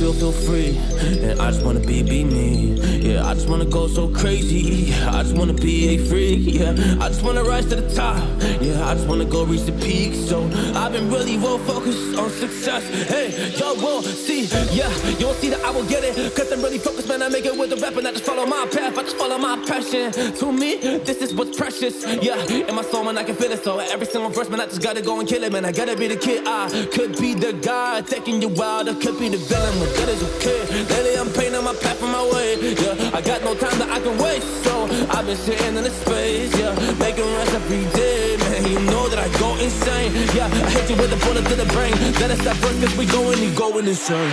feel, feel free. And I just wanna be, be me. Yeah, I just wanna go so crazy. I just wanna be a freak. Yeah, I just wanna rise to the top. Yeah, I just wanna go reach the peak. So I've been really well focused on success. Hey, y'all will see. Yeah, you will see that I will get it. Cause I'm really focused, man. I make it with the rap and I just follow my path. I just follow my passion. To me, this is what's precious. Yeah, in my soul, man, I can feel it. So every single verse, man, I just gotta go and kill it, man. I gotta be the kid. I could be the guy taking you wild. I could be the villain, good as a kid. Lately, I'm painting my path on my way. Yeah, I got no time that I can waste. So I've been sitting in the space. Yeah, making rest every day, man. You know that I go insane. Yeah, I hit you with a bullet to the brain. Then it's that first, cause we going, you going insane.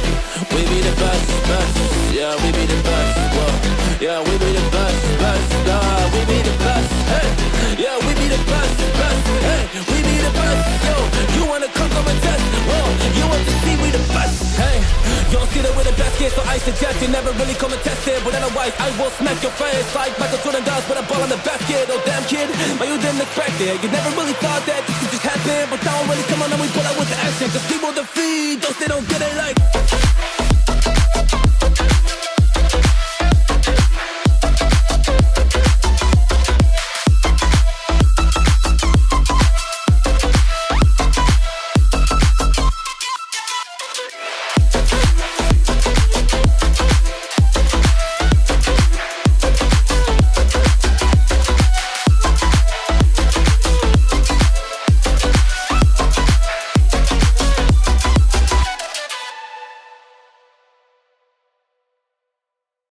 We be the best, best. Yeah, we be the best, whoa. Yeah, we be the best, best. Nah, we be the best, hey. Yeah, we be the best, best Hey, we be the best, yo. You wanna come come and test, whoa. You want to see we the best, hey. Don't see that we're the best kid, so I suggest you never really come and test it. But otherwise, I will smack your face Like Michael Jordan does with a ball on the basket Oh damn kid, but you didn't expect it. You never really thought that this could just happen. But now I'm really come on and we pull out with the action. Cause people defeat those they don't get it like